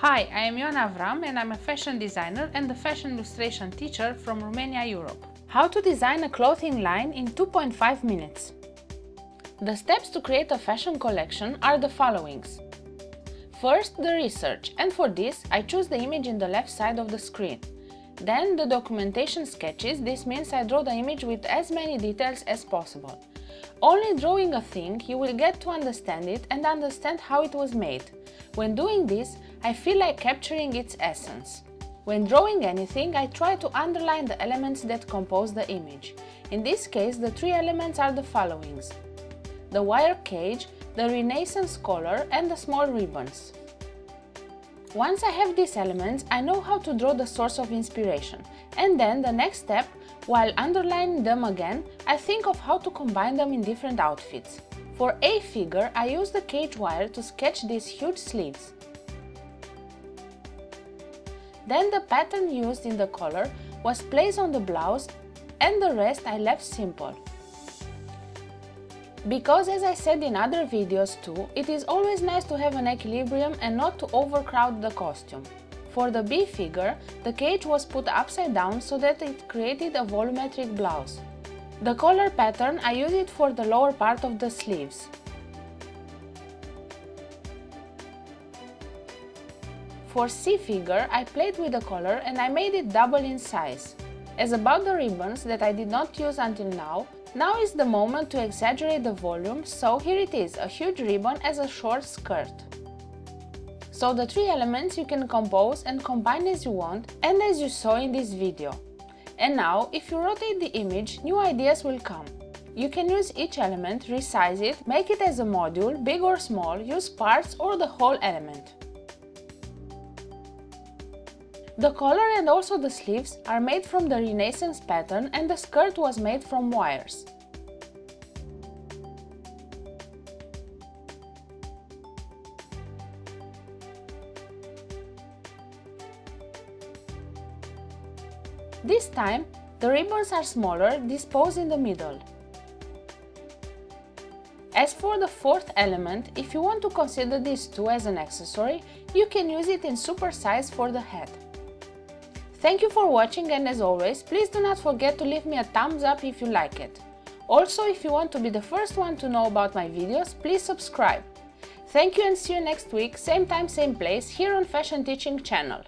Hi, I am Ioana Avram and I'm a fashion designer and a fashion illustration teacher from Romania, Europe. How to design a clothing line in 2.5 minutes. The steps to create a fashion collection are the followings. First, the research, and for this I choose the image in the left side of the screen. Then the documentation sketches, this means I draw the image with as many details as possible. Only drawing a thing you will get to understand it and understand how it was made. When doing this, I feel like capturing its essence. When drawing anything, I try to underline the elements that compose the image. In this case, the three elements are the followings. The wire cage, the Renaissance collar and the small ribbons. Once I have these elements, I know how to draw the source of inspiration. And then the next step, while underlining them again, I think of how to combine them in different outfits. For a figure, I use the cage wire to sketch these huge sleeves. Then the pattern used in the collar was placed on the blouse and the rest I left simple. Because as I said in other videos too, it is always nice to have an equilibrium and not to overcrowd the costume. For the B figure, the cage was put upside down so that it created a volumetric blouse. The collar pattern I used it for the lower part of the sleeves. For C figure, I played with the collar and I made it double in size. As about the ribbons that I did not use until now, now is the moment to exaggerate the volume, so here it is, a huge ribbon as a short skirt. So the three elements you can compose and combine as you want and as you saw in this video. And now, if you rotate the image, new ideas will come. You can use each element, resize it, make it as a module, big or small, use parts or the whole element. The collar and also the sleeves are made from the Renaissance pattern and the skirt was made from wires. This time, the ribbons are smaller, disposed in the middle. As for the fourth element, if you want to consider these two as an accessory, you can use it in super size for the head. Thank you for watching and as always, please do not forget to leave me a thumbs up if you like it. Also, if you want to be the first one to know about my videos, please subscribe. Thank you and see you next week, same time, same place, here on Fashion Teaching channel.